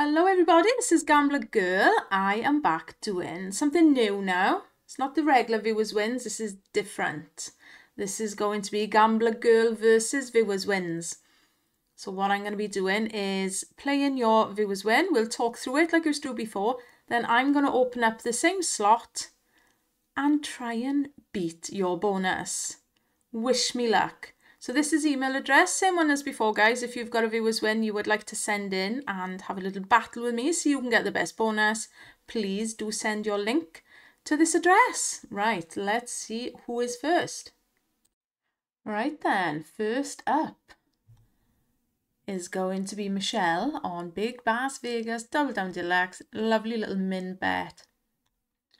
Hello everybody, this is Gambler Girl. I am back doing something new now. It's not the regular viewers wins, this is different. This is going to be Gambler Girl versus viewers wins. So what I'm going to be doing is playing your viewers win. We'll talk through it like we used to before. Then I'm going to open up the same slot and try and beat your bonus. Wish me luck. So this is email address, same one as before guys. If you've got a viewers win you would like to send in and have a little battle with me so you can get the best bonus, please do send your link to this address. Right, let's see who is first. Right then, first up is going to be Michelle on Big Bass Vegas Double Down Deluxe. Lovely little min bet.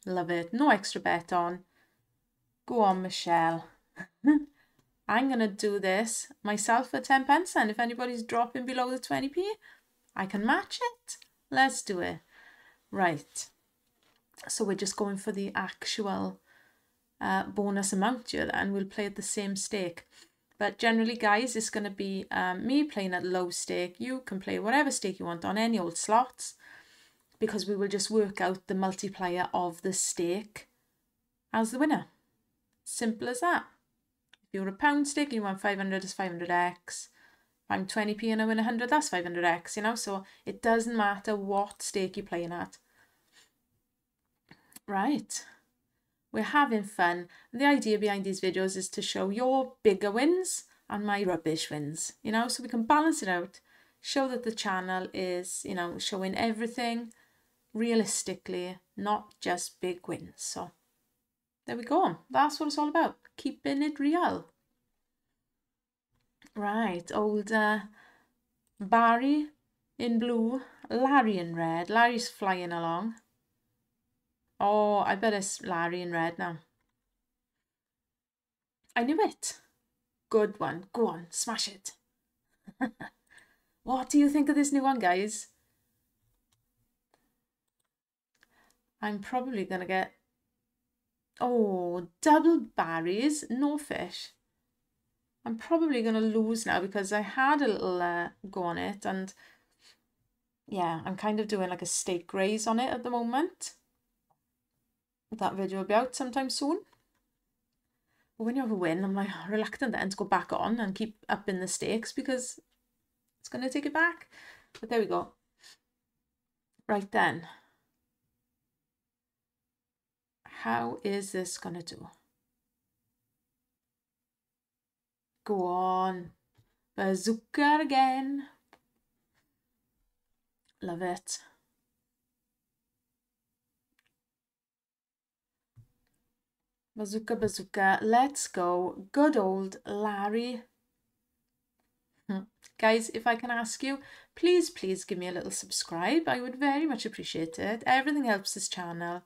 Love it. No extra bet on. Go on, Michelle. I'm going to do this myself for 10 pence and if anybody's dropping below the 20p, I can match it. Let's do it. Right. So we're just going for the actual uh, bonus amount here and we'll play at the same stake. But generally, guys, it's going to be um, me playing at low stake. You can play whatever stake you want on any old slots because we will just work out the multiplier of the stake as the winner. Simple as that. If you're a pound stake and you want 500, it's 500x. If I'm 20p and I win 100, that's 500x, you know? So it doesn't matter what stake you're playing at. Right. We're having fun. The idea behind these videos is to show your bigger wins and my rubbish wins, you know? So we can balance it out. Show that the channel is, you know, showing everything realistically, not just big wins. So there we go. That's what it's all about. Keeping it real. Right, old uh, Barry in blue, Larry in red. Larry's flying along. Oh, I bet it's Larry in red now. I knew it. Good one. Go on, smash it. what do you think of this new one, guys? I'm probably going to get Oh, double berries, no fish. I'm probably going to lose now because I had a little uh, go on it and yeah, I'm kind of doing like a steak raise on it at the moment. That video will be out sometime soon. But when you have a win, I'm like reluctant then to go back on and keep up in the stakes because it's going to take it back. But there we go. Right then. How is this going to do? Go on. Bazooka again. Love it. Bazooka, bazooka. Let's go. Good old Larry. Hmm. Guys, if I can ask you, please, please give me a little subscribe. I would very much appreciate it. Everything helps this channel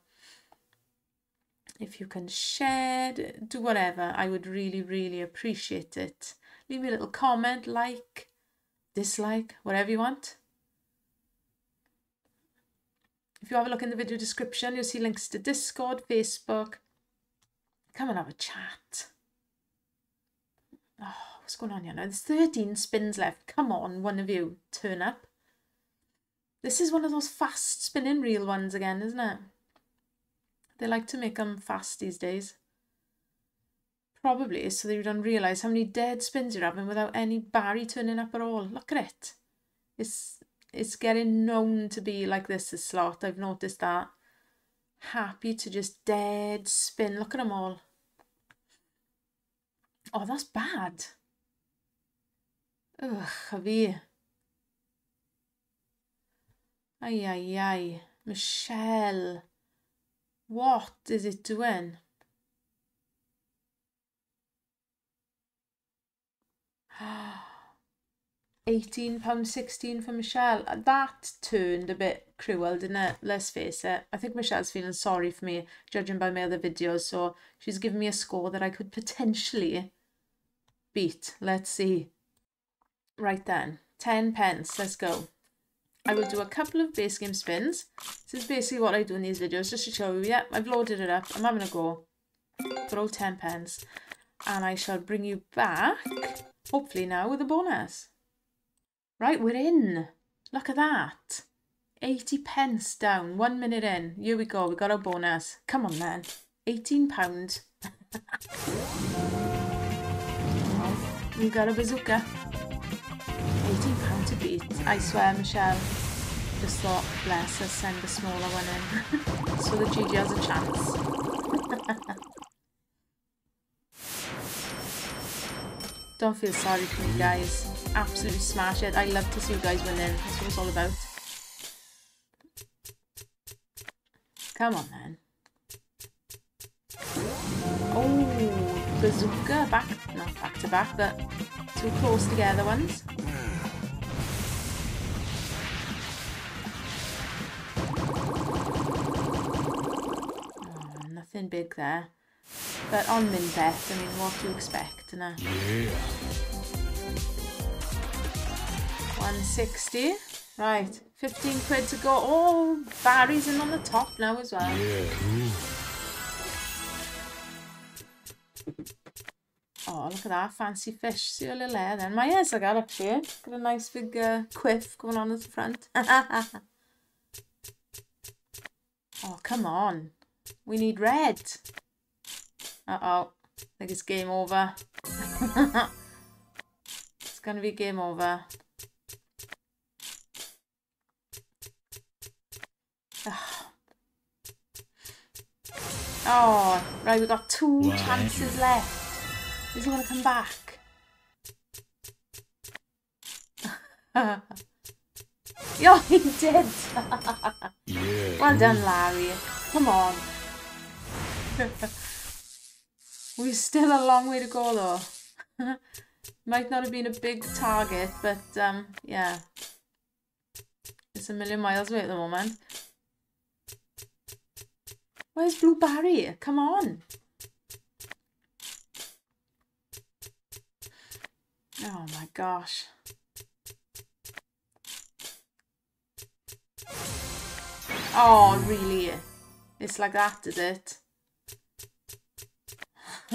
if you can share, do whatever, I would really, really appreciate it. Leave me a little comment, like, dislike, whatever you want. If you have a look in the video description, you'll see links to Discord, Facebook. Come and have a chat. Oh, what's going on here now? There's 13 spins left. Come on, one of you, turn up. This is one of those fast spinning reel ones again, isn't it? They like to make them fast these days. Probably so they don't realise how many dead spins you're having without any Barry turning up at all. Look at it. It's it's getting known to be like this, this slot. I've noticed that. Happy to just dead spin. Look at them all. Oh, that's bad. Ugh, a Ay, ay, ay. Michelle. What is it doing? Eighteen pound sixteen for Michelle. That turned a bit cruel, didn't it? Let's face it. I think Michelle's feeling sorry for me, judging by my other videos. So she's given me a score that I could potentially beat. Let's see. Right then, ten pence. Let's go. I will do a couple of base game spins. This is basically what I do in these videos, just to show you, yeah, I've loaded it up, I'm having a go. Throw 10 pence. And I shall bring you back, hopefully now, with a bonus. Right, we're in. Look at that. 80 pence down, one minute in. Here we go, we got our bonus. Come on then. 18 pound. we got a bazooka. I swear, Michelle. Just thought, bless her, send a smaller one in. so the Gigi has a chance. Don't feel sorry for me, guys. Absolutely smash it. I love to see you guys winning. That's what it's all about. Come on, then. Oh, bazooka. Back, not back to back, but two close together ones. Nothing big there. But on Minbet, I mean, what do you expect, innit? Yeah. 160. Right, 15 quid to go. Oh, Barry's in on the top now as well. Yeah. Oh, look at that fancy fish. See a little hair then. My hair's like that here. Got a nice big uh, quiff going on at the front. oh, come on. We need red. Uh-oh. I think it's game over. it's going to be game over. Ah. Oh, right, we've got two what? chances left. Is he going to come back? Yo, he did! yeah. Well done, Larry. Come on. We're still a long way to go though. Might not have been a big target, but um, yeah. It's a million miles away at the moment. Where's Blue Barry? Come on. Oh my gosh. Oh, really? It's like that, is it?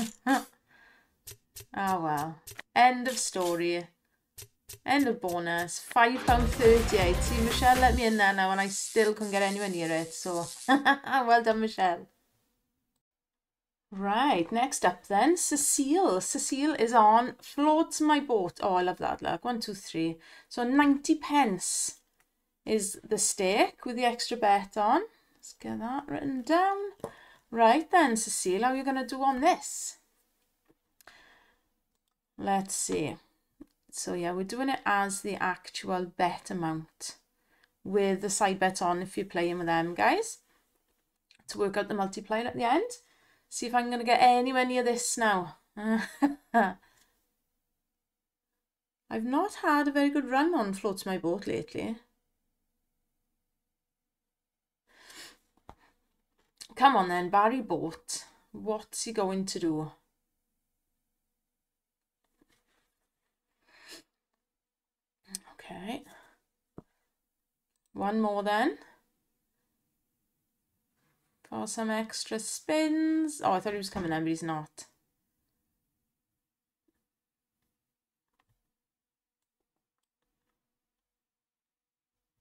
oh well. End of story. End of bonus. £5.38. See, Michelle let me in there now and I still couldn't get anywhere near it. So, well done, Michelle. Right, next up then, Cecile. Cecile is on Floats My Boat. Oh, I love that, look. One, two, three. So 90 pence is the stake with the extra bet on. Let's get that written down. Right then, Cecile, how are you going to do on this? Let's see. So yeah, we're doing it as the actual bet amount with the side bet on if you're playing with them, guys. To work out the multiplier at the end. See if I'm going to get anywhere near this now. I've not had a very good run on Floats My Boat lately. Come on then, Barry Boat. What's he going to do? Okay. One more then. For some extra spins. Oh, I thought he was coming in, but he's not.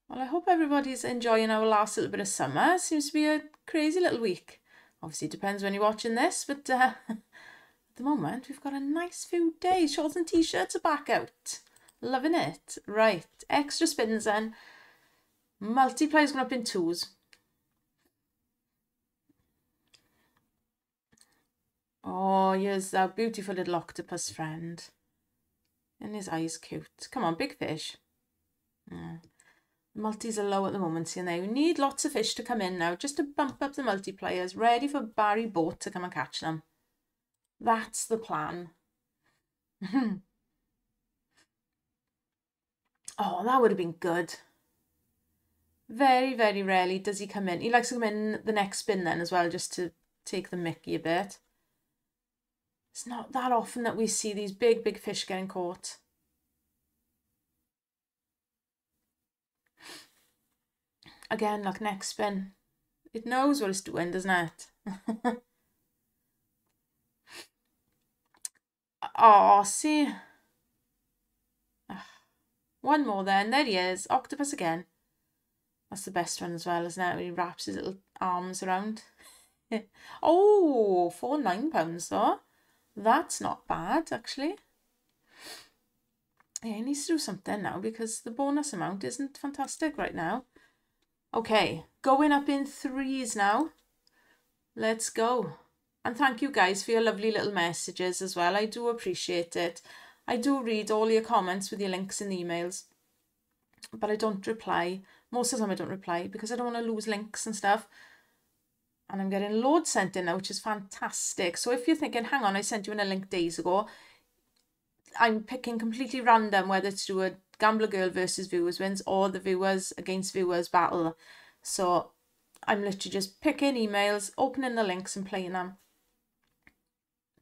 Well, I hope everybody's enjoying our last little bit of summer. Seems to be a crazy little week. Obviously, depends when you're watching this, but uh, at the moment, we've got a nice few days. Shorts and t-shirts are back out. Loving it. Right, extra spins then. Multiply's going up in twos. Oh, here's our beautiful little octopus friend. And his eyes cute. Come on, big fish. Yeah. Multis are low at the moment, see, they need lots of fish to come in now just to bump up the multipliers, ready for Barry Boat to come and catch them. That's the plan. oh, that would have been good. Very, very rarely does he come in. He likes to come in the next spin then as well, just to take the mickey a bit. It's not that often that we see these big, big fish getting caught. Again, like next spin. It knows what it's doing, doesn't it? oh, see. Ah, one more then. There he is. Octopus again. That's the best one as well, isn't it? When he wraps his little arms around. oh, four nine pounds though. That's not bad, actually. Yeah, he needs to do something now because the bonus amount isn't fantastic right now. Okay, going up in threes now. Let's go. And thank you guys for your lovely little messages as well. I do appreciate it. I do read all your comments with your links and emails, but I don't reply. Most of the time I don't reply because I don't want to lose links and stuff. And I'm getting loads sent in now, which is fantastic. So if you're thinking, hang on, I sent you in a link days ago, I'm picking completely random whether to do a Gambler Girl versus Viewers Wins or the Viewers against Viewers battle. So I'm literally just picking emails, opening the links and playing them.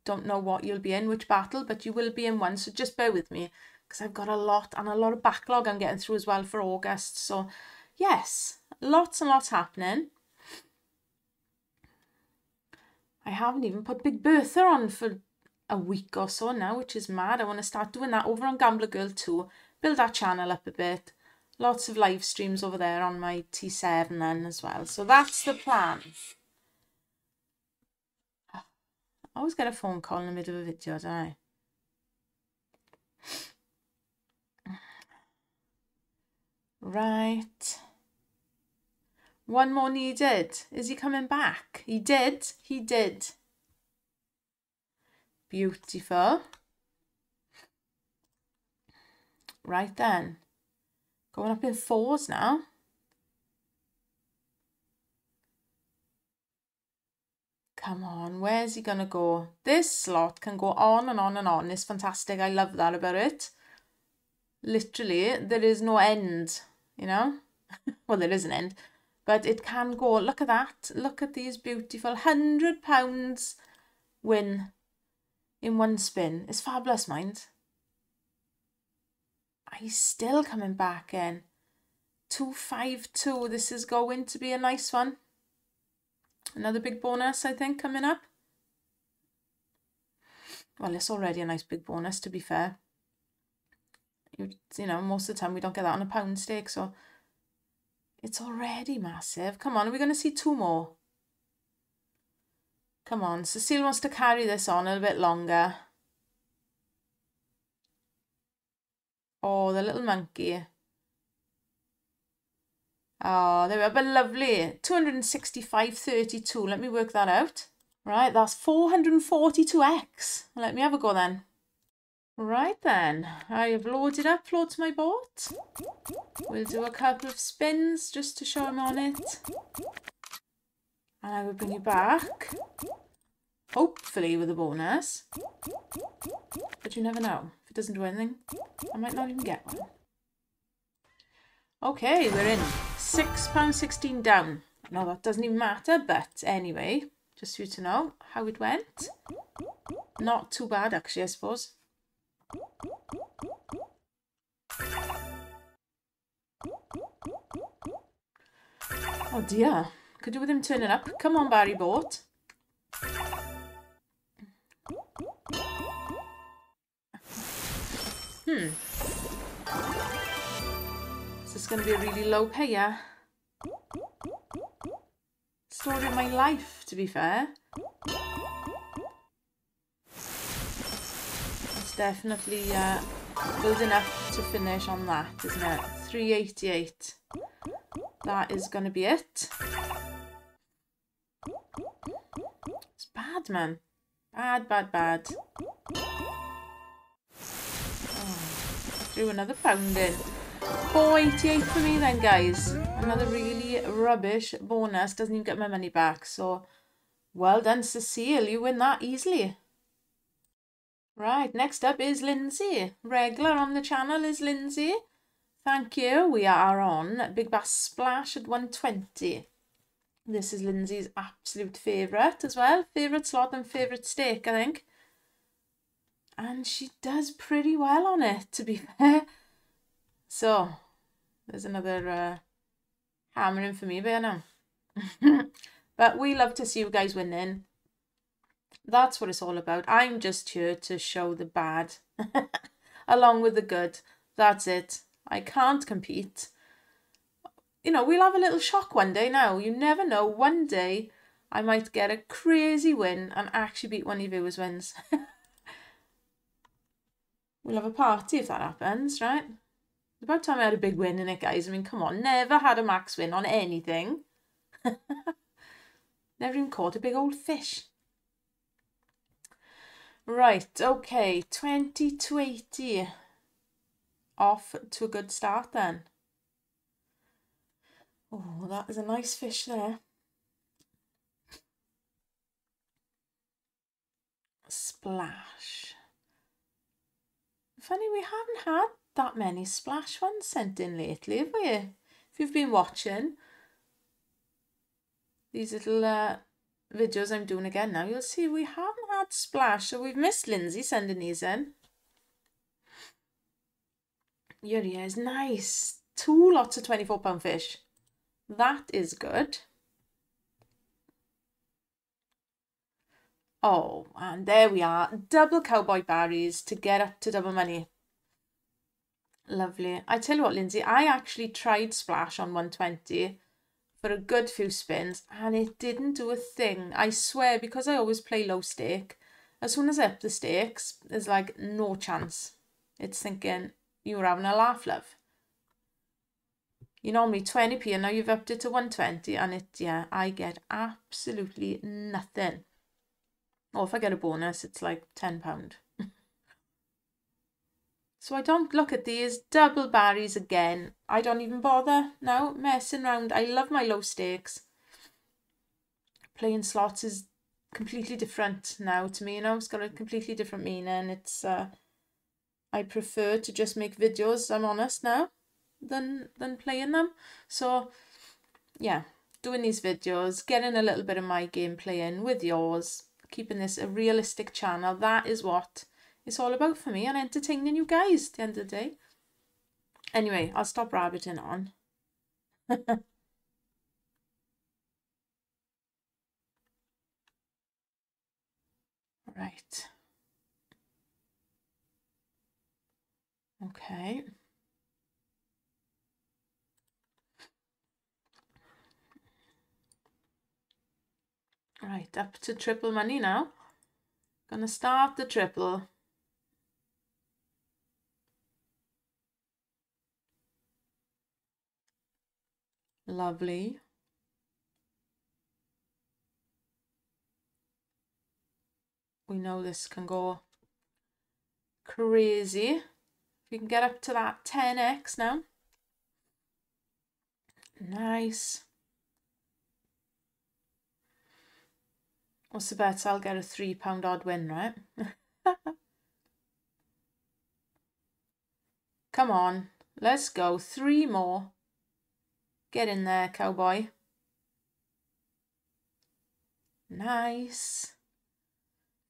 Don't know what you'll be in, which battle, but you will be in one. So just bear with me because I've got a lot and a lot of backlog I'm getting through as well for August. So yes, lots and lots happening. I haven't even put Big Bertha on for a week or so now, which is mad. I want to start doing that over on Gambler Girl too. Build that channel up a bit. Lots of live streams over there on my T7 then as well. So that's the plan. I always get a phone call in the middle of a video, don't I? Right. One more needed. Is he coming back? He did. He did. Beautiful. Right then. Going up in fours now. Come on, where's he going to go? This slot can go on and on and on. It's fantastic. I love that about it. Literally, there is no end, you know? well, there is an end. But it can go. Look at that. Look at these beautiful £100 win in one spin. It's fabulous, mind. He's still coming back in. 252. This is going to be a nice one. Another big bonus, I think, coming up. Well, it's already a nice big bonus, to be fair. You, you know, most of the time we don't get that on a pound stake, so it's already massive. Come on, are we going to see two more? Come on, Cecile wants to carry this on a little bit longer. Oh, the little monkey. Oh, there we are, but lovely. 265.32. Let me work that out. Right, that's 442x. Let me have a go then. Right then, I have loaded up to my boat. We'll do a couple of spins just to show him on it. And I will bring you back. Hopefully with a bonus. But you never know. It doesn't do anything, I might not even get one. Okay, we're in. £6.16 down. No, that doesn't even matter, but anyway, just for you to know how it went. Not too bad, actually, I suppose. Oh dear. Could do with him turning up. Come on, Barry Boat. Hmm. This is going to be a really low payer? Story of my life, to be fair. It's definitely uh, good enough to finish on that, isn't it? 388. That is going to be it. It's bad, man. Bad, bad, bad. Threw another pound in. 488 for me then, guys. Another really rubbish bonus. Doesn't even get my money back. So, well done, Cecile. You win that easily. Right, next up is Lindsay. Regular on the channel is Lindsay. Thank you. We are on Big Bass Splash at 120. This is Lindsay's absolute favourite as well. Favourite slot and favourite stake, I think. And she does pretty well on it, to be fair. So, there's another uh, hammering for me there now. but we love to see you guys winning. That's what it's all about. I'm just here to show the bad along with the good. That's it. I can't compete. you know, we'll have a little shock one day now. You never know. One day I might get a crazy win and actually beat one of viewers' wins. We'll have a party if that happens, right? About time I had a big win in it, guys. I mean, come on. Never had a max win on anything. Never even caught a big old fish. Right, okay. 20 to 80. Off to a good start then. Oh, that is a nice fish there. Splash. Funny, we haven't had that many splash ones sent in lately, have we? If you've been watching these little uh, videos I'm doing again now, you'll see we haven't had splash. So we've missed Lindsay sending these in. He is. Nice. Two lots of 24 pound fish. That is good. Oh, and there we are. Double cowboy Barry's to get up to double money. Lovely. I tell you what, Lindsay, I actually tried Splash on 120 for a good few spins and it didn't do a thing. I swear, because I always play low stake, as soon as I up the stakes, there's like no chance. It's thinking, you were having a laugh, love. You normally 20p and now you've upped it to 120 and it, yeah, I get absolutely nothing. Or if I get a bonus, it's like £10. so I don't look at these double barries again. I don't even bother now messing around. I love my low stakes. Playing slots is completely different now to me, you know, it's got a completely different meaning. It's, uh, I prefer to just make videos, I'm honest now, than, than playing them. So, yeah, doing these videos, getting a little bit of my gameplay in with yours, keeping this a realistic channel. That is what it's all about for me and entertaining you guys at the end of the day. Anyway, I'll stop rabbiting on. right. Okay. Right, up to triple money now. Gonna start the triple. Lovely. We know this can go crazy. We can get up to that 10x now. Nice. What's the bet? I'll get a three pound odd win, right? Come on, let's go. Three more. Get in there, cowboy. Nice.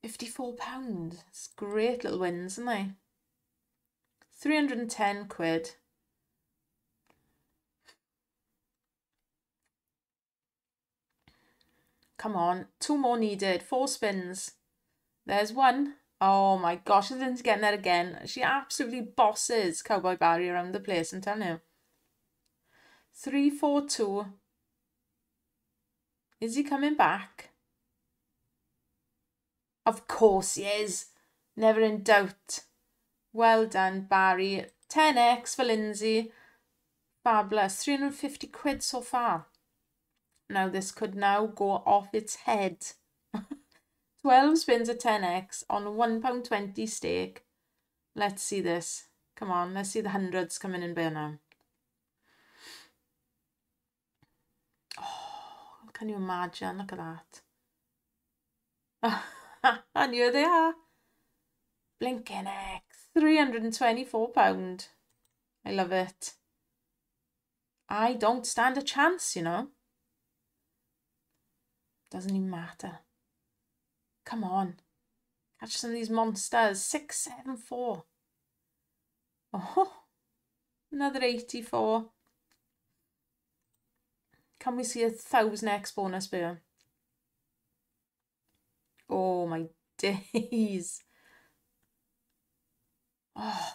£54. It's great little wins, isn't they? 310 quid. Come on, two more needed. Four spins. There's one. Oh my gosh, I getting that again. She absolutely bosses Cowboy Barry around the place, I'm telling you. Three, four, two. Is he coming back? Of course he is. Never in doubt. Well done, Barry. 10x for Lindsay. Fabulous. 350 quid so far. Now this could now go off its head. 12 spins at 10x on £1.20 stake. Let's see this. Come on, let's see the hundreds coming in there now. Oh, can you imagine? Look at that. and here they are. Blinking X. £324. I love it. I don't stand a chance, you know. Doesn't even matter. Come on. Catch some of these monsters. Six, seven, four. Oh, another 84. Can we see a thousand X bonus beer? Oh my days. Oh,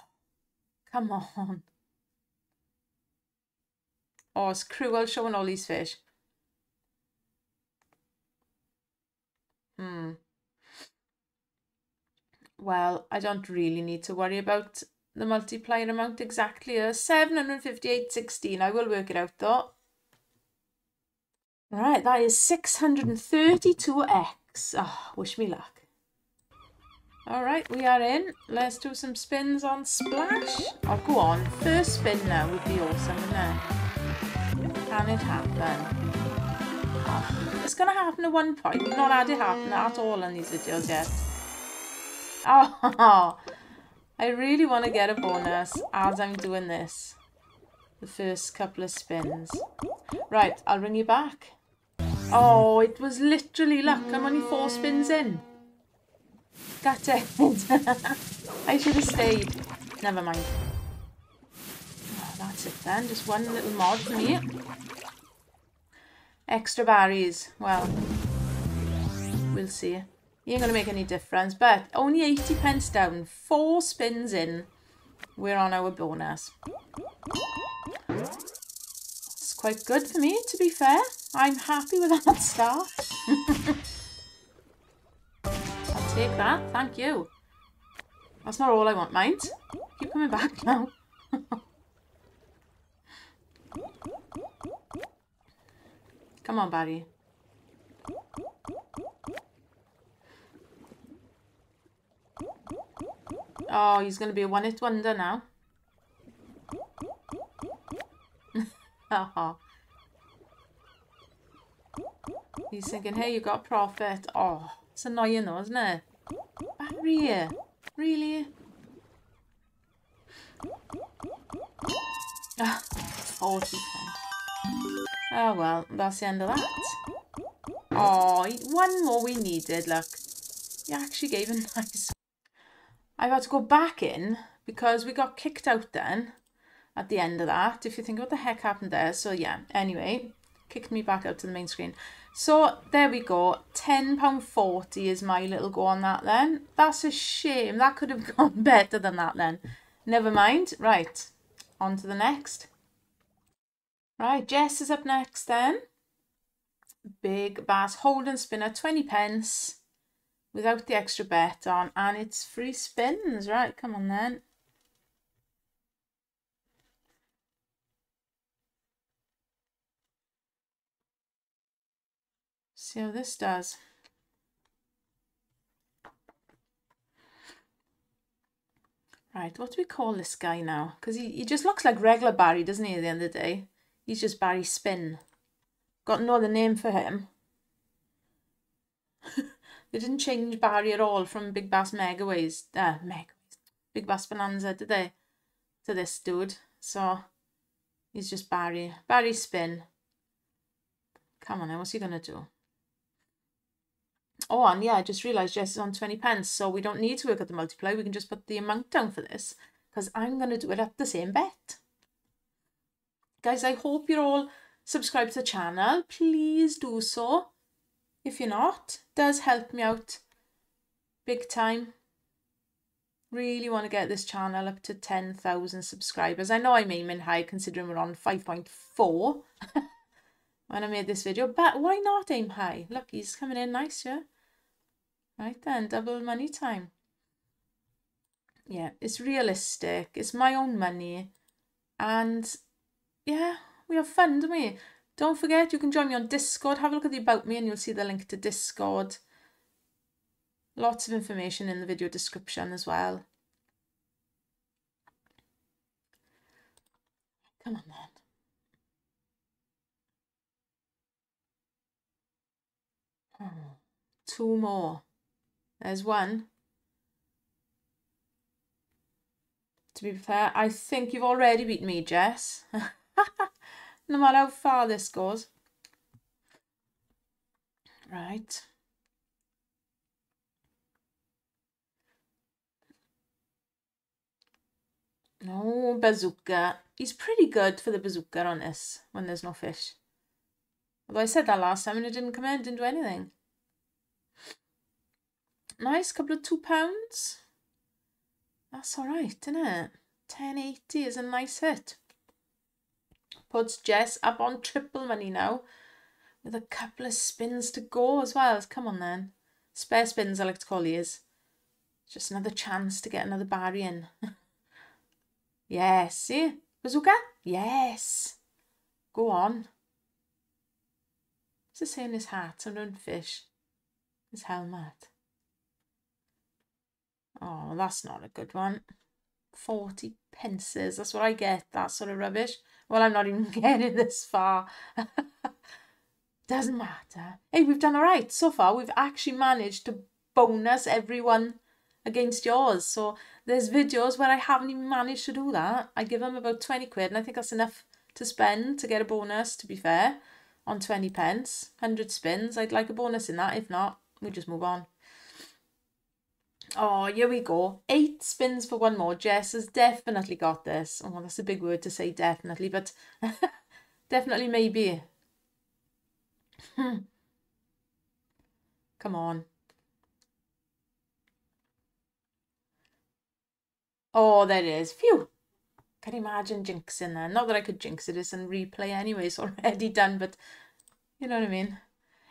come on. Oh, it's cruel showing all these fish. Hmm. Well, I don't really need to worry about the multiplier amount exactly. Uh, 758.16. I will work it out though. Right, that is 632x. Oh, wish me luck. All right, we are in. Let's do some spins on Splash. Oh, go on. First spin now would be awesome, wouldn't it? Can it happen? Oh, it's going to happen at one point. We've not had it happen at all in these videos yet. Oh, I really want to get a bonus as I'm doing this. The first couple of spins. Right, I'll ring you back. Oh, it was literally luck. I'm only four spins in. Got it. I should have stayed. Never mind. Oh, that's it then. Just one little mod for me. Extra berries. Well, we'll see. He ain't going to make any difference. But only 80 pence down. Four spins in. We're on our bonus It's quite good for me, to be fair. I'm happy with that start. I'll take that, thank you. That's not all I want, mind. Keep coming back now. Come on, buddy. Oh, he's going to be a one-hit wonder now. He's thinking, hey, you got profit. Oh, it's annoying though, isn't it? Barry, really? Ah, 40 Oh well, that's the end of that. Oh, one more we needed, look. He actually gave a nice... I've had to go back in because we got kicked out then at the end of that. If you think what the heck happened there. So yeah, anyway, kicked me back out to the main screen. So there we go. £10.40 is my little go on that then. That's a shame. That could have gone better than that then. Never mind. Right, on to the next. Right, Jess is up next then. Big Bass Hold & Spinner, 20 pence without the extra bet on. And it's free spins. Right, come on then. See how this does. Right, what do we call this guy now? Because he, he just looks like regular Barry, doesn't he, at the end of the day? He's just Barry Spin. Got no other name for him. they didn't change Barry at all from Big Bass Megaways, uh, Megaways, Big Bass Bonanza, did they? To this dude. So, he's just Barry. Barry Spin. Come on now, what's he going to do? Oh, and yeah, I just realised Jess is on 20 pence, so we don't need to work at the multiply. We can just put the amount down for this because I'm going to do it at the same bet. Guys, I hope you're all subscribed to the channel. Please do so. If you're not, does help me out big time. Really want to get this channel up to 10,000 subscribers. I know I'm aiming high considering we're on 5.4 when I made this video, but why not aim high? Look, he's coming in nice, yeah? Right then, double money time. Yeah, it's realistic. It's my own money. And yeah, we have fun, don't we? Don't forget, you can join me on Discord. Have a look at the About Me and you'll see the link to Discord. Lots of information in the video description as well. Come on then. Hmm. Two more. There's one. To be fair, I think you've already beaten me, Jess. no matter how far this goes. Right. No, bazooka. He's pretty good for the bazooka on this when there's no fish. Although I said that last time and it didn't come in, didn't do anything. Nice, couple of two pounds. That's all right, isn't it? 1080 is a nice hit. Puts Jess up on triple money now. With a couple of spins to go as well. Come on then. Spare spins, I like to call these. Just another chance to get another Barry in. yes, see? Bazooka? Yes. Go on. What's it say in his hat? Some fish. His helmet. Oh, that's not a good one. 40 pences. That's what I get, that sort of rubbish. Well, I'm not even getting this far. Doesn't matter. Hey, we've done all right. So far, we've actually managed to bonus everyone against yours. So there's videos where I haven't even managed to do that. I give them about 20 quid, and I think that's enough to spend to get a bonus, to be fair, on 20 pence. 100 spins. I'd like a bonus in that. If not, we just move on. Oh, here we go. Eight spins for one more. Jess has definitely got this. Oh, that's a big word to say definitely, but definitely maybe. Hmm. Come on. Oh, there it is. Phew. Can you imagine jinxing there? Not that I could jinx it, it's in replay anyway, it's already done, but you know what I mean.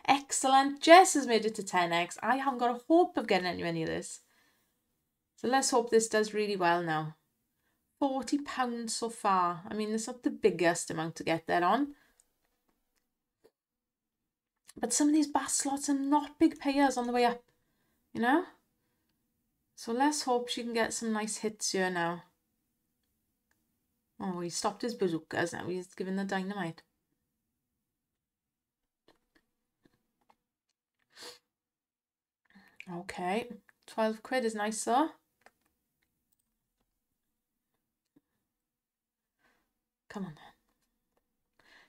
Excellent. Jess has made it to 10x. I haven't got a hope of getting any of this. So let's hope this does really well now. £40 so far. I mean, it's not the biggest amount to get there on. But some of these bass slots are not big payers on the way up, you know? So let's hope she can get some nice hits here now. Oh, he stopped his bazookas now. He's given the dynamite. Okay, 12 quid is nice though. Come on then.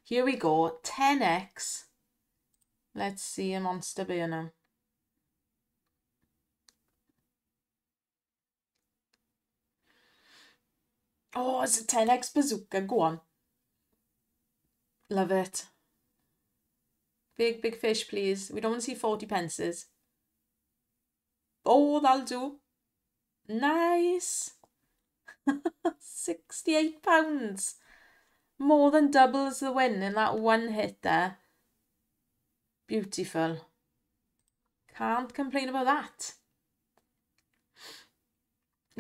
Here we go. 10x. Let's see a monster now. Oh, it's a 10x bazooka. Go on. Love it. Big, big fish, please. We don't want to see 40 pences. Oh, that'll do. Nice. 68 pounds more than doubles the win in that one hit there. Beautiful. Can't complain about that.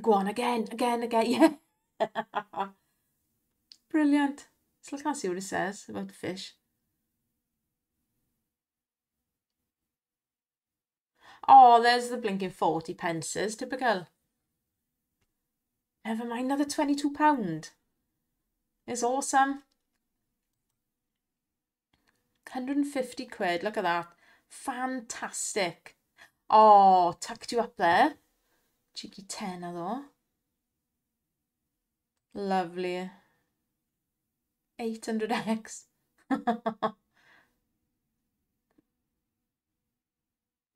Go on again, again, again. Yeah. Brilliant. Still can't see what it says about the fish. Oh, there's the blinking 40 pences. Typical. Never mind, another £22 is awesome. 150 quid, look at that. Fantastic. Oh, tucked you up there. Cheeky tenner though. Lovely. 800x.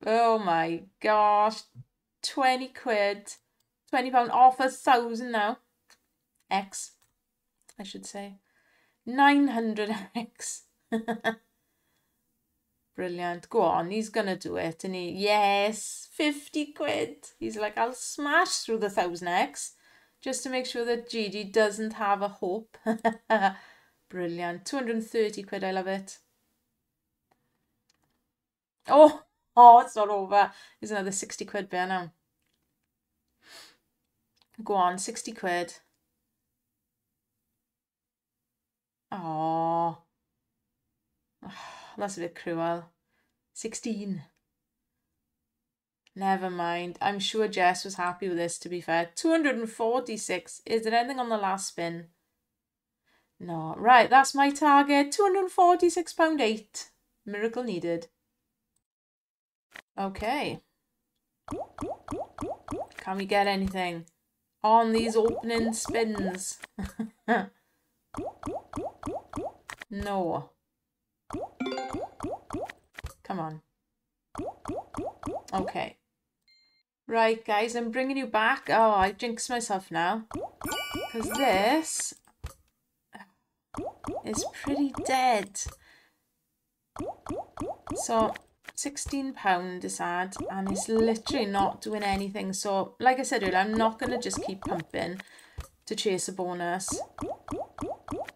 oh my gosh. 20 quid. 20 pound off a thousand now. X. I should say. 900x. Brilliant. Go on, he's going to do it. And he, yes, 50 quid. He's like, I'll smash through the 1000x just to make sure that Gigi doesn't have a hope. Brilliant. 230 quid, I love it. Oh, oh, it's not over. There's another 60 quid there now. Go on, 60 quid. Oh, that's a bit cruel. 16. Never mind. I'm sure Jess was happy with this, to be fair. 246. Is there anything on the last spin? No. Right, that's my target. £246.8. Miracle needed. Okay. Can we get anything on these opening spins? No. Come on. Okay. Right, guys, I'm bringing you back. Oh, I jinxed myself now. Because this is pretty dead. So, £16 is add, and it's literally not doing anything. So, like I said earlier, I'm not going to just keep pumping to chase a bonus.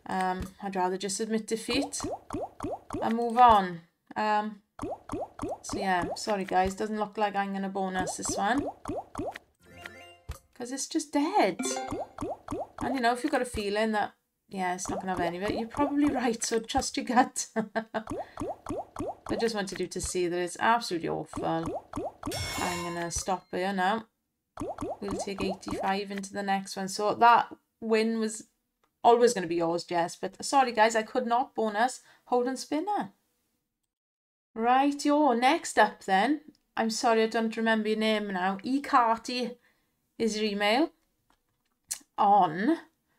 Um, I'd rather just admit defeat and move on. Um, so yeah, sorry guys, doesn't look like I'm going to bonus this one. Because it's just dead. And you know, if you've got a feeling that, yeah, it's not going to have any of it, you're probably right, so trust your gut. I just wanted you to see that it's absolutely awful. I'm going to stop here now. We'll take 85 into the next one. So that win was always going to be yours, Jess. But sorry, guys, I could not bonus Hold & Spinner. Right, yo, next up then. I'm sorry, I don't remember your name now. E. Carty is your email on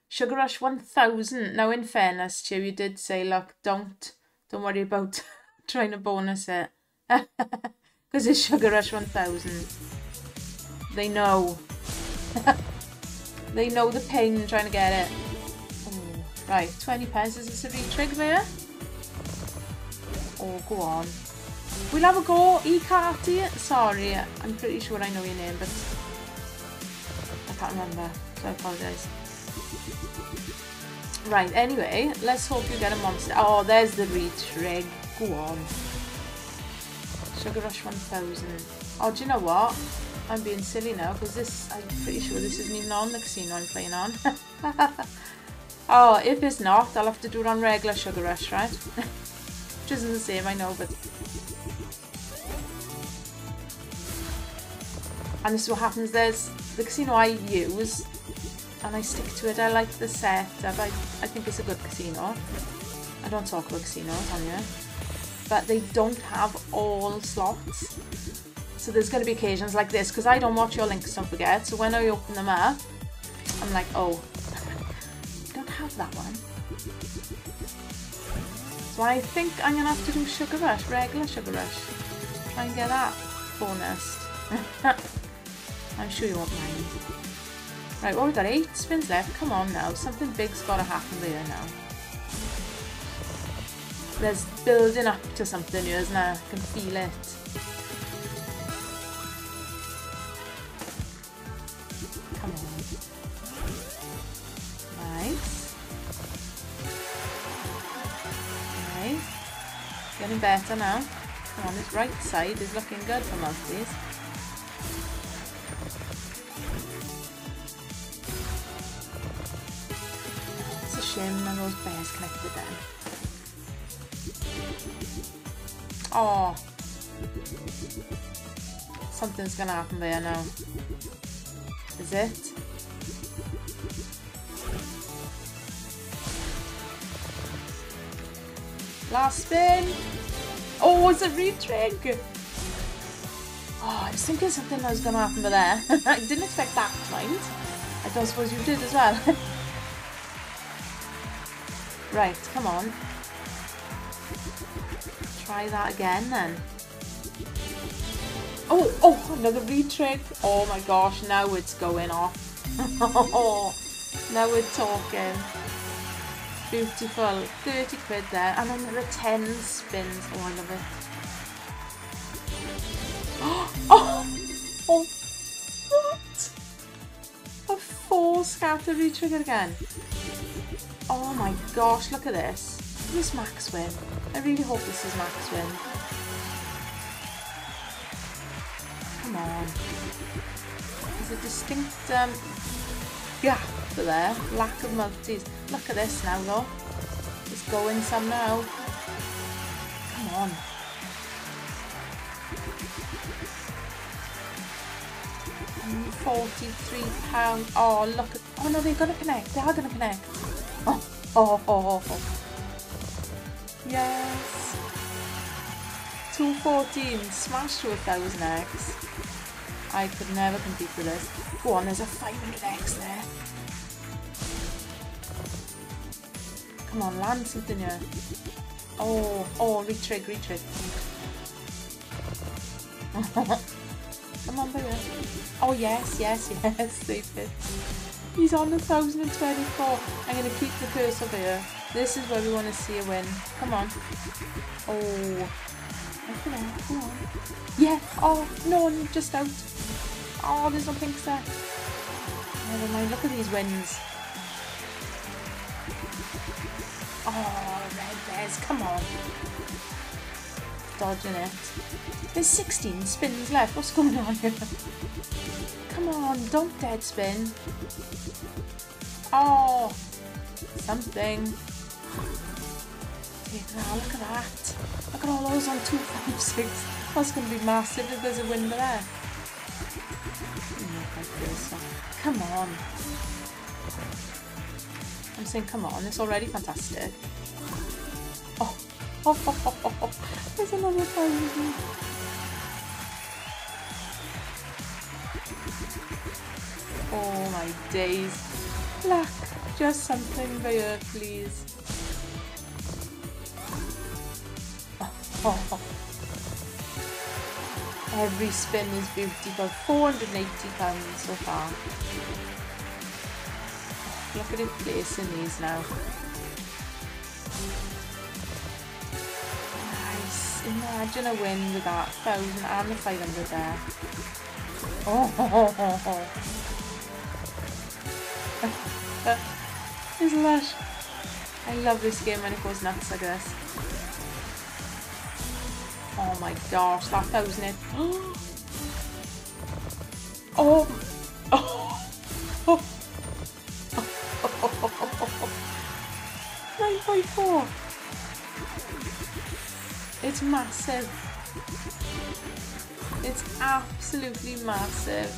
Sugar Rush 1000. Now, in fairness to you, you did say, look, don't, don't worry about trying to bonus it. Because it's Sugar Rush 1000. They know. they know the pain trying to get it. Right, 20 pence. Is a retrig there? Oh, go on. We'll have a go. E-Carty. Sorry, I'm pretty sure I know your name, but I can't remember. So I apologise. Right, anyway, let's hope you get a monster. Oh, there's the retrig. Go on. Sugar Rush 1000. Oh, do you know what? I'm being silly now because this, I'm pretty sure this isn't even on the casino I'm playing on. oh, if it's not, I'll have to do it on regular Sugar Rush, right? Which isn't the same, I know, but... And this is what happens, there's the casino I use and I stick to it. I like the setup. I, I think it's a good casino. I don't talk about casinos on here but they don't have all slots. So there's going to be occasions like this, because I don't watch your links, don't forget. So when I open them up, I'm like, oh, That one. So I think I'm going to have to do Sugar Rush, regular Sugar Rush. Try and get that bonus. I'm sure you won't mind. Right, well, we've got eight spins left. Come on now. Something big's got to happen there now there's building up to something here, isn't there? I can feel it. Getting better now. Come on, this right side is looking good for multis. It's a shame none of those bears connected then. Oh. Something's gonna happen there now. Is it? Last spin! Oh, it's a retrig! Oh, I was thinking something was gonna happen there. I didn't expect that, mind. I don't suppose you did as well. right, come on try that again then. Oh, oh, another retrig. Oh my gosh, now it's going off. now we're talking. Beautiful. 30 quid there. And then there are 10 spins. Oh, I love it. Oh, oh, what? A four scatter retrigger again. Oh my gosh, look at this. This max win. I really hope this is max win. Come on. There's a distinct um, gap there. Lack of multis. Look at this now though. It's going some now. Come on. Forty-three pounds. Oh, look at. Oh no, they're gonna connect. They are gonna connect. Oh, oh, oh, oh. oh. Yes. 214. Smash to a 1000x. I could never compete with this. Go on, there's a 500x there. Come on, land something here. Oh, oh, retrig, retrig. Come on, baby. Oh, yes, yes, yes, did. He's on the 1024. I'm going to keep the cursor here. This is where we want to see a win. Come on. Oh. Come on, come on. Yeah. Oh, no, just out. Oh, there's no pinks there. Never mind. Look at these wins. Oh, red bears, come on. Dodging it. There's 16 spins left. What's going on here? Come on, don't dead spin. Oh, something. Now ah, look at that. Look at all those on 256. That's going to be massive if there's a window there. Come on. I'm saying come on, it's already fantastic. Oh, oh, oh, oh, oh, oh. there's another. Oh my days. Luck, just something there, please. Oh, oh, oh. Every spin is beautiful. 480 pounds so far. Look at it placing these now. Nice. Imagine a win with that 1000 and the 500 there. Oh, oh, oh, oh. It's lush. I love this game when it goes nuts like this. Oh my gosh, that thousand it. massive. It's absolutely massive.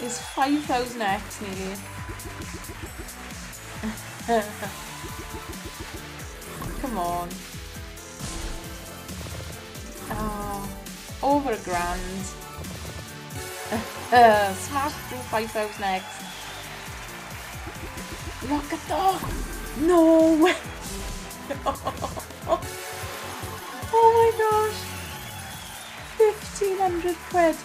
It's 5000x nearly. Come on. Oh, over a grand. Smash through 5000x. Look at that! No way! oh my gosh! 1500 quid!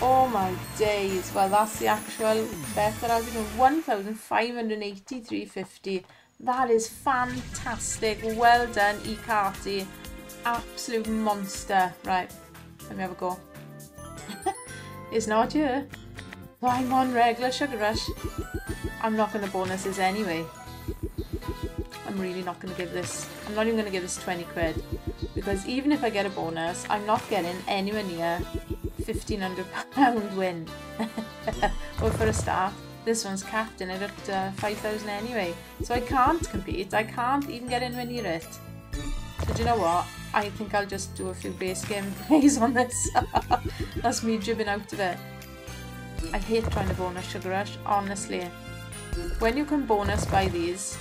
Oh my days. Well, that's the actual bet that I've been doing. 1,583.50. That is fantastic. Well done, eCarty. Absolute monster. Right, let me have a go. it's not you. I'm on regular Sugar Rush. I'm not going to bonuses anyway. I'm really not going to give this, I'm not even going to give this 20 quid. Because even if I get a bonus, I'm not getting anywhere near 1500 pound win. well, for a start. This one's capped in it at uh, 5,000 anyway. So I can't compete. I can't even get anywhere near it. Do you know what? I think I'll just do a few base game plays on this. That's me jibbing out of it. I hate trying to bonus Sugar Rush, honestly. When you can bonus buy these,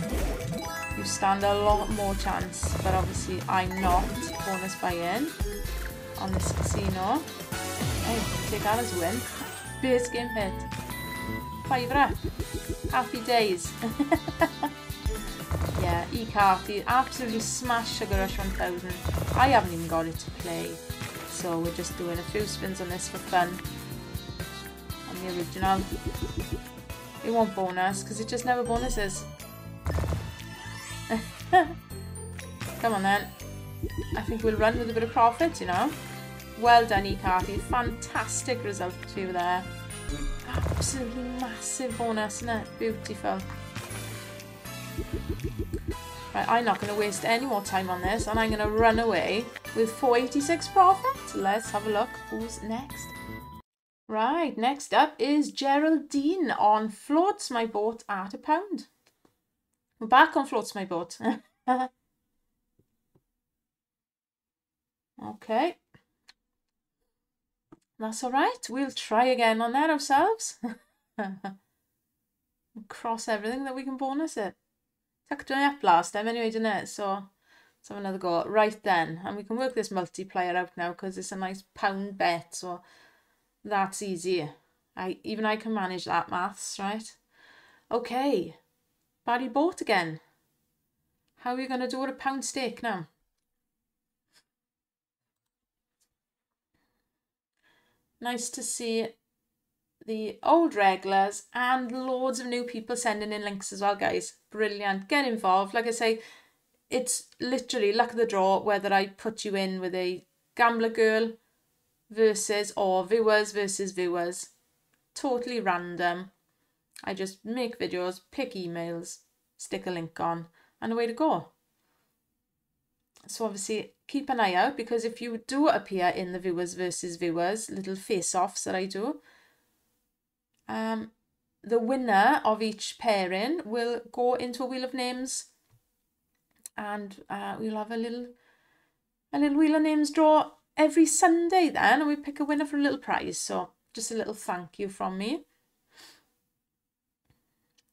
you stand a lot more chance. But obviously I'm not bonus by in on this casino. Oh, take that as win. Base game hit fiver. Happy days. yeah, e-Carty absolutely smashed Sugar Rush 1000. I haven't even got it to play. So we're just doing a few spins on this for fun. On the original. It won't bonus because it just never bonuses. Come on then. I think we'll run with a bit of profit, you know. Well done, e-Carty. Fantastic result for you there. Absolutely massive bonus, isn't it? Beautiful. Right, I'm not going to waste any more time on this and I'm going to run away with 486 profit. Let's have a look who's next. Right, next up is Geraldine on Floats My Boat at a pound. We're back on Floats My Boat. okay. That's all right. We'll try again on that ourselves. Cross everything that we can bonus it. Tucked it up last time anyway, didn't it? So let's have another go. Right then. And we can work this multiplier out now because it's a nice pound bet. So that's easy. I Even I can manage that maths, right? Okay. Barry bought again. How are you going to do a pound stake now? Nice to see the old regulars and loads of new people sending in links as well, guys. Brilliant. Get involved. Like I say, it's literally luck of the draw whether I put you in with a gambler girl versus or viewers versus viewers. Totally random. I just make videos, pick emails, stick a link on, and away to go. So obviously keep an eye out because if you do appear in the viewers versus viewers little face-offs that I do, um, the winner of each pairing will go into a wheel of names and uh, we'll have a little a little wheel of names draw every Sunday then and we pick a winner for a little prize. So just a little thank you from me.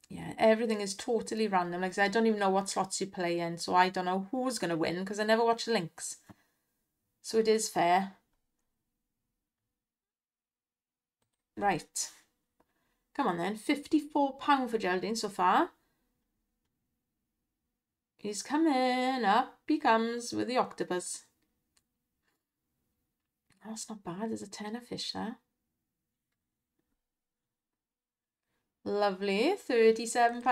Yeah, everything is totally random. Like I said, I don't even know what slots you play in, so I don't know who's going to win because I never watch the links. So it is fair. Right. Come on then, £54 for Geraldine so far. He's coming, up he comes with the octopus. That's not bad, there's a tenner fish there. Lovely, £37.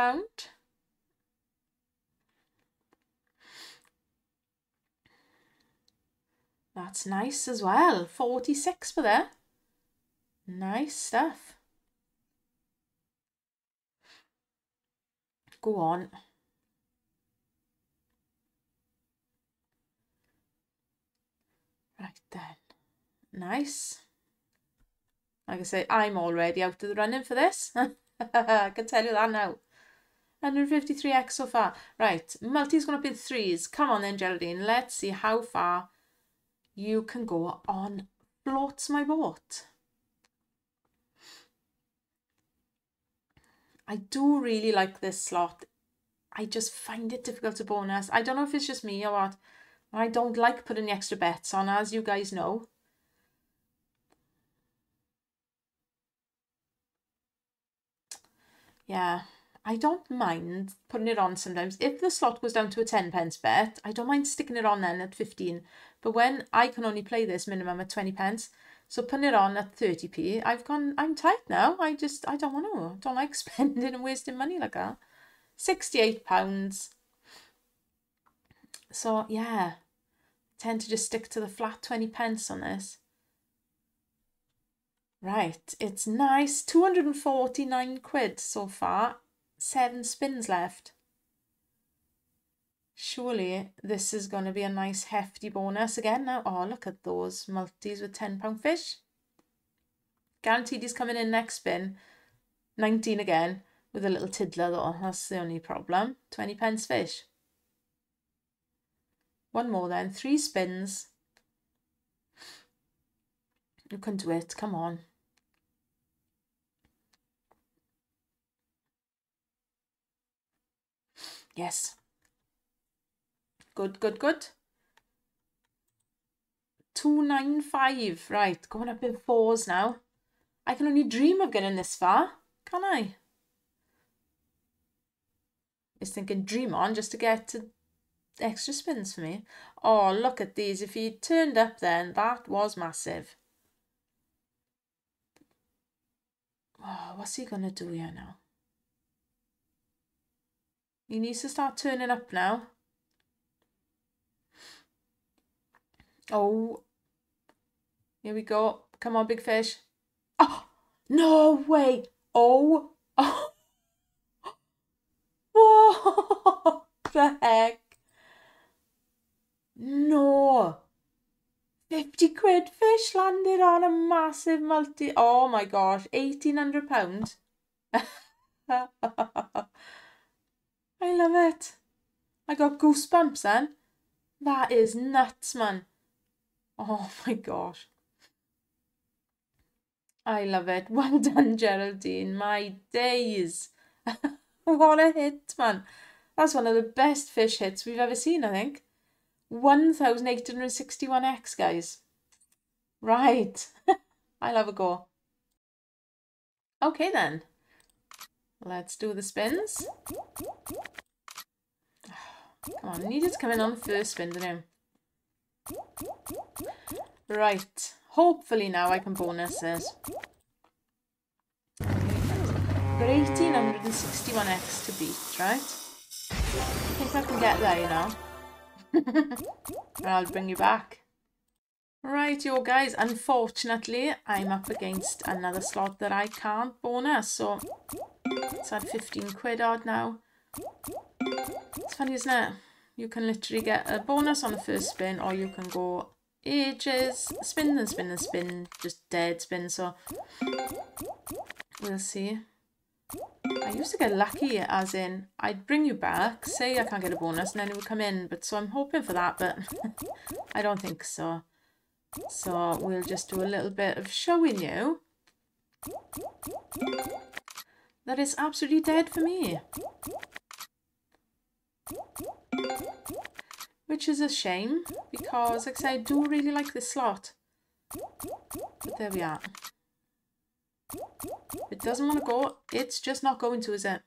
That's nice as well, 46 for there. Nice stuff. Go on. Right then. Nice. Like I say, I'm already out of the running for this. I can tell you that now. 153x so far. Right, multi's gone up in threes. Come on then, Geraldine. Let's see how far you can go on Floats My Boat. I do really like this slot. I just find it difficult to bonus. I don't know if it's just me or what. I don't like putting the extra bets on, as you guys know. Yeah, I don't mind putting it on sometimes. If the slot goes down to a 10 pence bet, I don't mind sticking it on then at 15. But when I can only play this minimum at 20 pence, so putting it on at 30p, I've gone, I'm tight now. I just, I don't want to. Don't like spending and wasting money like that. £68. So, yeah, tend to just stick to the flat 20 pence on this. Right, it's nice. 249 quid so far. Seven spins left. Surely this is going to be a nice hefty bonus again now. Oh, look at those multis with £10 fish. Guaranteed he's coming in next spin. 19 again with a little tiddler though. That's the only problem. 20 pence fish. One more then. Three spins. You can do it. Come on. Yes. Good, good, good. 295. Right, going up in fours now. I can only dream of getting this far, can I? Is thinking dream on just to get to extra spins for me. Oh, look at these. If he turned up then, that was massive. Oh, what's he to do here now? He needs to start turning up now. Oh, here we go. Come on, big fish. Oh, no way. Oh, oh. What the heck? No. 50 quid fish landed on a massive multi. Oh my gosh, 1800 pounds. I love it. I got goosebumps then. That is nuts, man. Oh my gosh. I love it. Well done, Geraldine. My days. what a hit, man. That's one of the best fish hits we've ever seen, I think. 1861x, guys. Right. I'll have a go. Okay, then. Let's do the spins. Come on, I needed to come in on the first spin, didn't Right. Hopefully now I can bonus this. Got 1861x to beat, right? I think I can get there, you know. and I'll bring you back. Right, yo guys, unfortunately, I'm up against another slot that I can't bonus, so It's at 15 quid odd now. It's funny, isn't it? You can literally get a bonus on the first spin or you can go ages, spin and spin and spin, just dead spin. So we'll see. I used to get lucky as in I'd bring you back, say I can't get a bonus and then it would come in. But so I'm hoping for that, but I don't think so. So we'll just do a little bit of showing you that is absolutely dead for me. Which is a shame because like I say, I do really like this slot. But there we are. It doesn't want to go. It's just not going to, is it?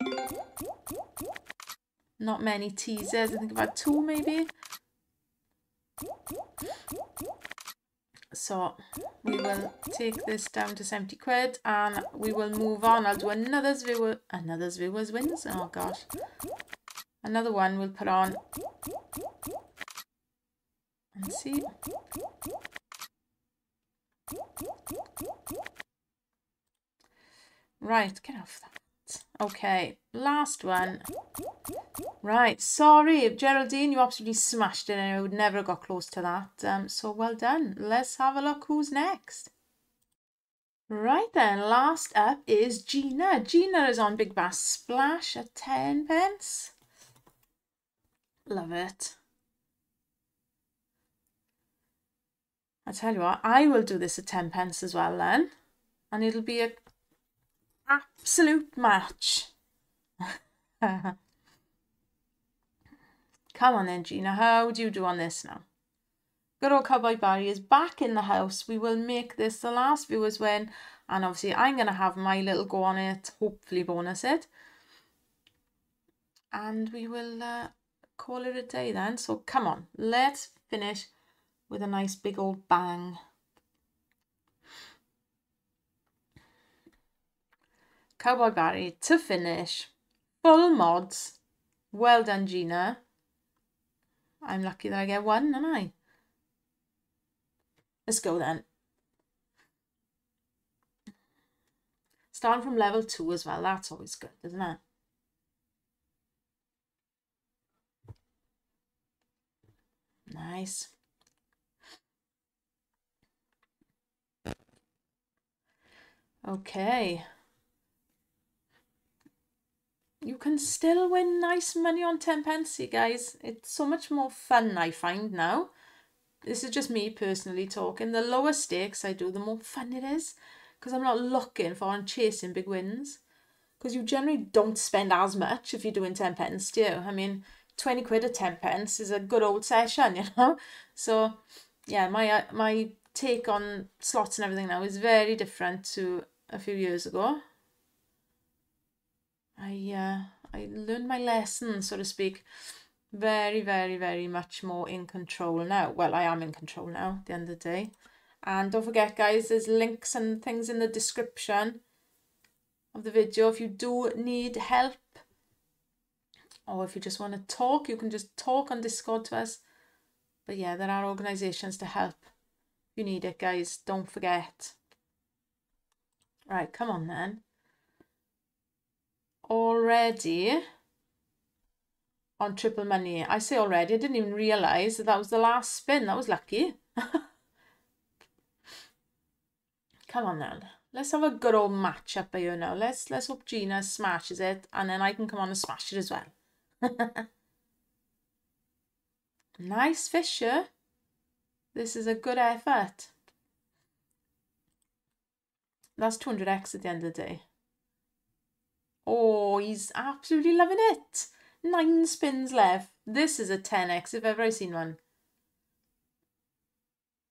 Not many teasers. I think about two maybe. So we will take this down to 70 quid and we will move on. I'll do another viewer, another viewers wins. Oh gosh. Another one we'll put on and see. Right, get off that. Okay, last one. Right, sorry, Geraldine, you absolutely smashed it and I would never have got close to that. Um, so well done. Let's have a look who's next. Right then, last up is Gina. Gina is on Big Bass Splash at 10 pence. Love it. I tell you what, I will do this at 10 pence as well then. And it'll be a absolute match. Come on then, Gina. How do you do on this now? Good old Cowboy Barry is back in the house. We will make this the last viewers win. And obviously I'm going to have my little go on it. Hopefully bonus it. And we will uh, call it a day then. So come on. Let's finish with a nice big old bang. Barry to finish. Full mods. Well done, Gina. I'm lucky that I get one, am I? Let's go then. Starting from level two as well. That's always good, isn't it? Nice. Okay you can still win nice money on 10 pence, you guys. It's so much more fun, I find now. This is just me personally talking. The lower stakes I do, the more fun it is. Because I'm not looking for and chasing big wins. Because you generally don't spend as much if you're doing 10 pence, do you? I mean, 20 quid at 10 pence is a good old session, you know? So, yeah, my, uh, my take on slots and everything now is very different to a few years ago. I uh, I learned my lesson, so to speak. Very, very, very much more in control now. Well, I am in control now at the end of the day. And don't forget, guys, there's links and things in the description of the video. If you do need help or if you just want to talk, you can just talk on Discord to us. But yeah, there are organisations to help. You need it, guys, don't forget. Right, come on then already on triple money. I say already, I didn't even realise that that was the last spin. That was lucky. Come on then. Let's have a good old match up here now. Let's let's hope Gina smashes it and then I can come on and smash it as well. nice Fisher. This is a good effort. That's 200x at the end of the day. Oh, he's absolutely loving it. Nine spins left. This is a 10x if ever I've seen one.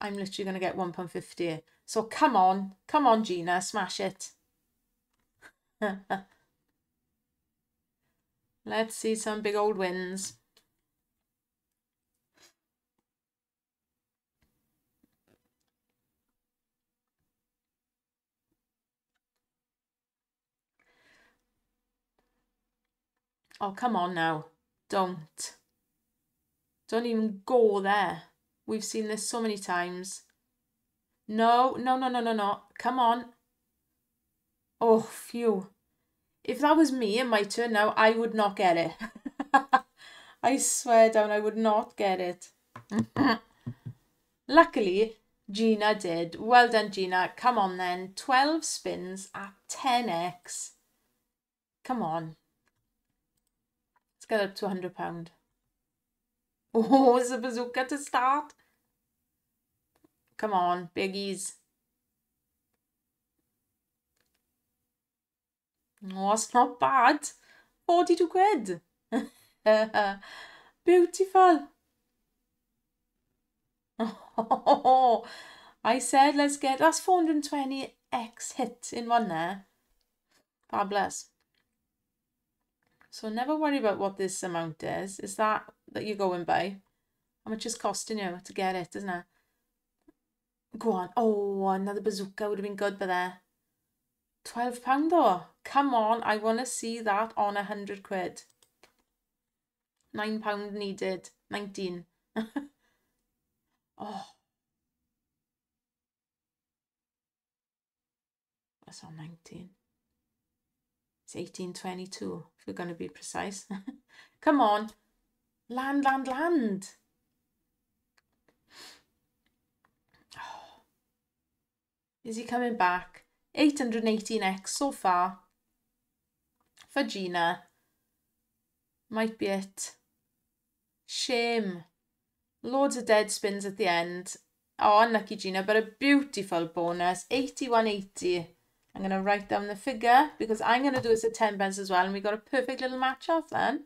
I'm literally going to get £1.50. So come on. Come on, Gina. Smash it. Let's see some big old wins. Oh, come on now. Don't. Don't even go there. We've seen this so many times. No, no, no, no, no, no. Come on. Oh, phew. If that was me and my turn now, I would not get it. I swear down, I would not get it. Luckily, Gina did. Well done, Gina. Come on then. 12 spins at 10x. Come on. get up to £100. Oh, it's a bazooka to start. Come on, biggies. Oh, it's not bad. 42 quid. Beautiful. Oh, I said let's get, that's 420 X hit in one there. Fabulous. So never worry about what this amount is. Is that that you're going by? How much is costing you to get it, isn't it? Go on. Oh, another bazooka would have been good, but there. £12 though. Come on, I want to see that on a hundred quid. £9 needed. 19 Oh. That's on 19. It's 1822, if we're going to be precise. Come on. Land, land, land. Oh. Is he coming back? 818x so far. For Gina. Might be it. Shame. Loads of dead spins at the end. Ah, oh, unlucky Gina, but a beautiful bonus. 8180. I'm going to write down the figure because I'm going to do this at 10 pence as well. And we got a perfect little match off then.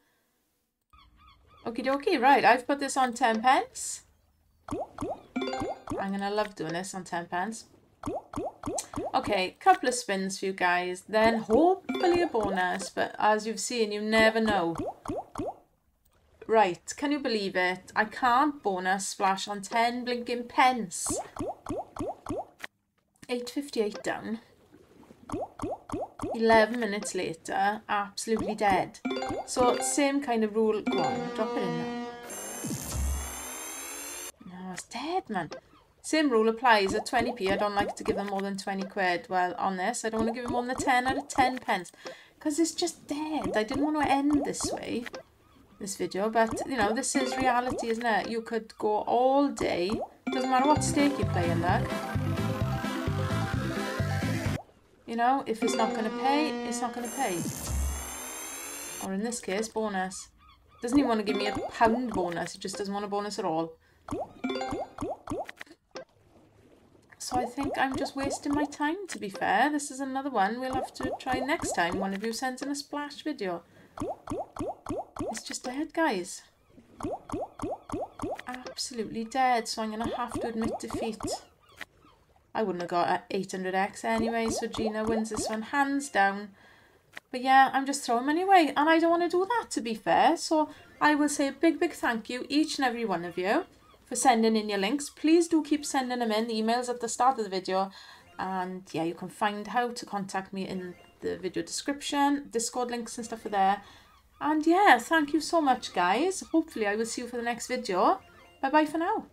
Okie dokie, right. I've put this on 10 pence. I'm going to love doing this on 10 pence. Okay, couple of spins for you guys. Then hopefully a bonus. But as you've seen, you never know. Right, can you believe it? I can't bonus splash on 10 blinking pence. 8.58 down. 11 minutes later, absolutely dead. So, same kind of rule. Go on, drop it in. No, it's dead, man. Same rule applies at 20p. I don't like to give them more than 20 quid. Well, on this, I don't want to give them more than 10 out of 10 pence. Because it's just dead. I didn't want to end this way this video, but you know, this is reality, isn't it? You could go all day, doesn't matter what stake you play in that. You know, if it's not going to pay, it's not going to pay. Or in this case, bonus. Doesn't even want to give me a pound bonus, it just doesn't want a bonus at all. So I think I'm just wasting my time, to be fair. This is another one we'll have to try next time one of you sends in a splash video. It's just dead, guys. Absolutely dead, so I'm going to have to admit defeat. I wouldn't have got 800x anyway, so Gina wins this one hands down. But yeah, I'm just throwing money away, and I don't want to do that, to be fair. So I will say a big, big thank you, each and every one of you, for sending in your links. Please do keep sending them in, the emails at the start of the video. And yeah, you can find how to contact me in the video description. Discord links and stuff are there. And yeah, thank you so much, guys. Hopefully I will see you for the next video. Bye-bye for now.